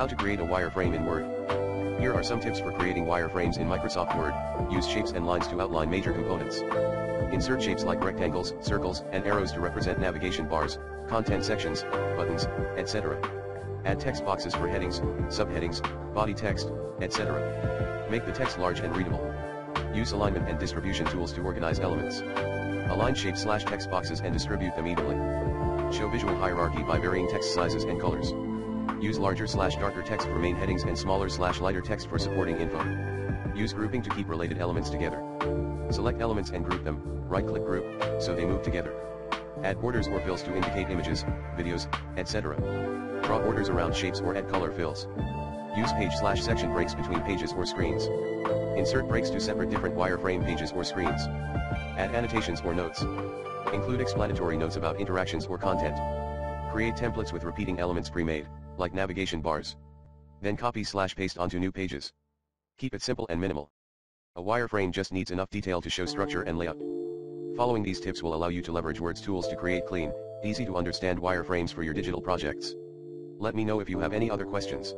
How to create a wireframe in Word. Here are some tips for creating wireframes in Microsoft Word. Use shapes and lines to outline major components. Insert shapes like rectangles, circles, and arrows to represent navigation bars, content sections, buttons, etc. Add text boxes for headings, subheadings, body text, etc. Make the text large and readable. Use alignment and distribution tools to organize elements. Align shape slash text boxes and distribute them evenly. Show visual hierarchy by varying text sizes and colors. Use larger slash darker text for main headings and smaller slash lighter text for supporting info. Use grouping to keep related elements together. Select elements and group them, right-click group, so they move together. Add borders or fills to indicate images, videos, etc. Draw borders around shapes or add color fills. Use page slash section breaks between pages or screens. Insert breaks to separate different wireframe pages or screens. Add annotations or notes. Include explanatory notes about interactions or content. Create templates with repeating elements pre-made, like navigation bars. Then copy slash paste onto new pages. Keep it simple and minimal. A wireframe just needs enough detail to show structure and layout. Following these tips will allow you to leverage Word's tools to create clean, easy to understand wireframes for your digital projects. Let me know if you have any other questions.